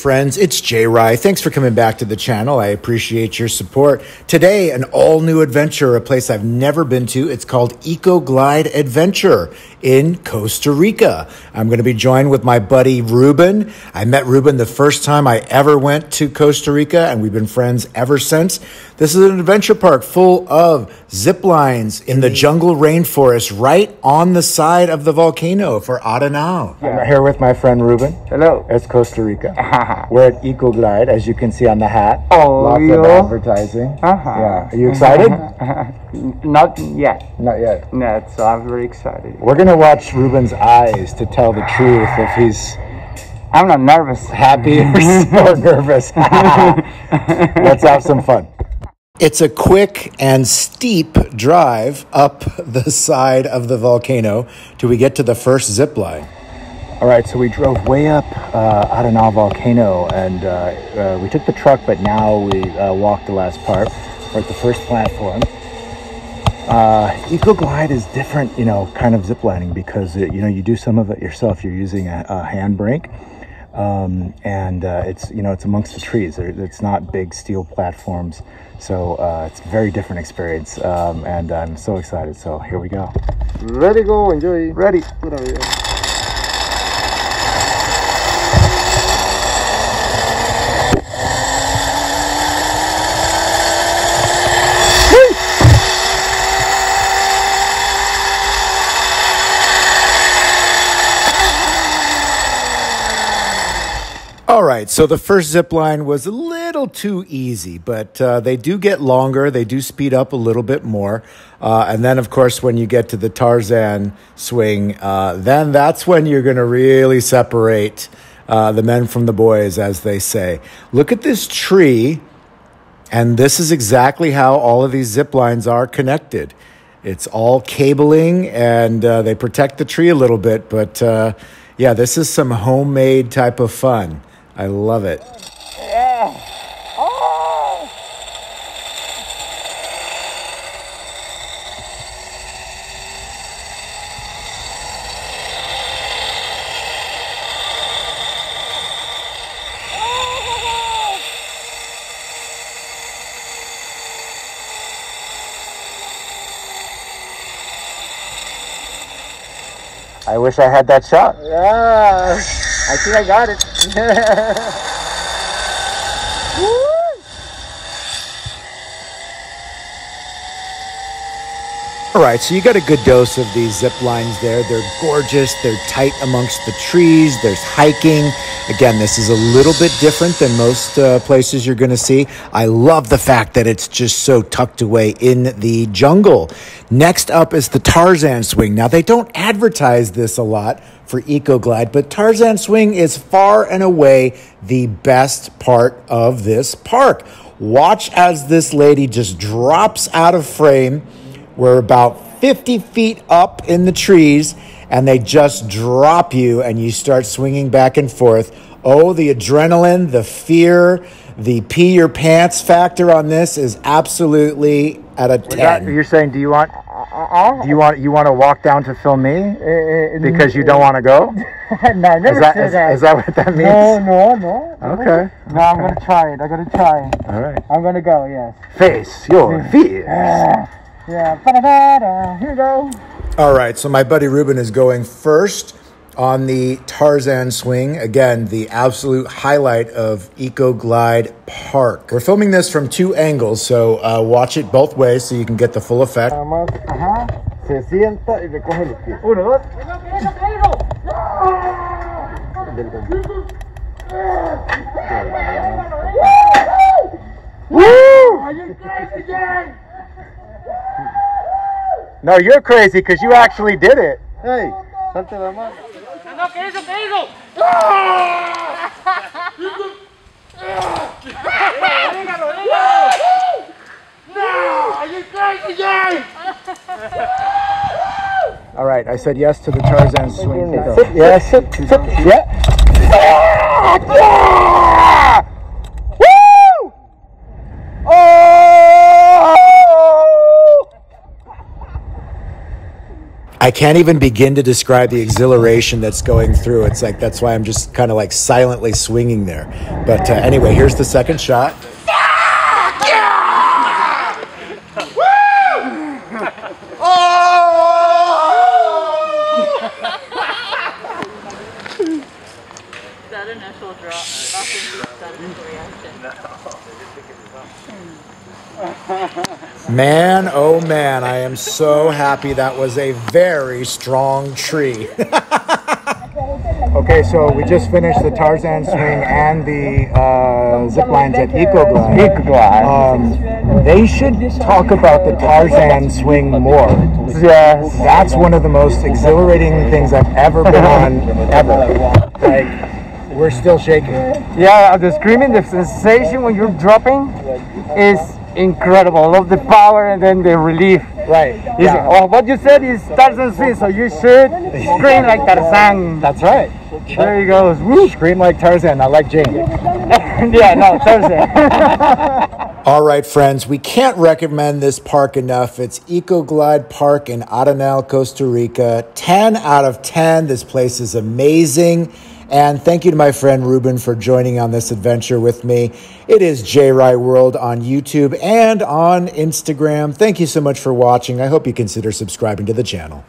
friends, it's Jay Ry. Thanks for coming back to the channel. I appreciate your support. Today, an all new adventure, a place I've never been to. It's called Eco Glide Adventure in Costa Rica. I'm going to be joined with my buddy Ruben. I met Ruben the first time I ever went to Costa Rica, and we've been friends ever since. This is an adventure park full of zip lines in the jungle rainforest right on the side of the volcano for Arenal. I'm here with my friend Ruben. Hello. It's Costa Rica. Uh-huh. We're at Eco Glide, as you can see on the hat. Oh, Lots of advertising. Uh-huh. Yeah. Are you excited? Not yet. Not yet. No, so I'm very excited. We're gonna watch Ruben's eyes to tell the truth if he's I'm not nervous. happy or, or nervous. Let's have some fun. It's a quick and steep drive up the side of the volcano till we get to the first zip line. All right, so we drove way up uh, volcano and uh, uh, we took the truck, but now we uh, walked the last part. We're at the first platform. Uh, Eco Glide is different, you know, kind of ziplining because it, you know you do some of it yourself. You're using a, a hand brake, um, and uh, it's you know it's amongst the trees. It's not big steel platforms, so uh, it's a very different experience. Um, and I'm so excited. So here we go. Ready, go, enjoy. Ready. All right, so the first zip line was a little too easy, but uh, they do get longer. They do speed up a little bit more. Uh, and then, of course, when you get to the Tarzan swing, uh, then that's when you're going to really separate uh, the men from the boys, as they say. Look at this tree, and this is exactly how all of these zip lines are connected. It's all cabling, and uh, they protect the tree a little bit, but uh, yeah, this is some homemade type of fun. I love it. Yeah. I wish I had that shot. Yeah, I think I got it. All right, so you got a good dose of these zip lines there. They're gorgeous. They're tight amongst the trees. There's hiking. Again, this is a little bit different than most uh, places you're going to see. I love the fact that it's just so tucked away in the jungle. Next up is the Tarzan swing. Now, they don't advertise this a lot for EcoGlide, but Tarzan swing is far and away the best part of this park. Watch as this lady just drops out of frame. We're about 50 feet up in the trees, and they just drop you, and you start swinging back and forth. Oh, the adrenaline, the fear, the pee your pants factor on this is absolutely at a 10. You're saying, do you want, Uh, do you want, you want to walk down to film me because you don't want to go? no, I never Is that, is, that what that means? no, no, no. Okay. No, I'm gonna try it. I'm gonna try it. All right. I'm gonna go. Yes. Face your fears. Yeah. Here we go. All right, so my buddy Ruben is going first on the Tarzan swing. Again, the absolute highlight of Eco Glide Park. We're filming this from two angles, so uh, watch it both ways so you can get the full effect. Nada más Ajá. se sienta y recoge los pies. Uno, dos. No, you're crazy because you actually did it. Hey, salte la mano. All right, I said yes to the Tarzan swing. Sit, yeah, sit, sit, yeah. Yeah! I can't even begin to describe the exhilaration that's going through. It's like that's why I'm just kind of like silently swinging there. But uh, anyway, here's the second shot. That initial drop, nothing beats that initial reaction. Man, oh man, I am so happy that was a very strong tree. okay, so we just finished the Tarzan swing and the uh, zip lines at EcoGlide. EcoGlide. Um, they should talk about the Tarzan swing more. Yes. That's one of the most exhilarating things I've ever been on, ever. Like, we're still shaking. Yeah, the screaming, the sensation when you're dropping is incredible. I love the power and then the relief. Right. Is- oh, what you said is Tarzan swing, so you should scream like Tarzan. That's right. There he goes. Woo. Scream like Tarzan, not like Jane. yeah, no, Tarzan. All right, friends, we can't recommend this park enough. It's EcoGlide Park in Arenal, Costa Rica. 10 out of 10. This place is amazing. And thank you to my friend Ruben for joining on this adventure with me. It is Jay Ry World on YouTube and on Instagram. Thank you so much for watching. I hope you consider subscribing to the channel.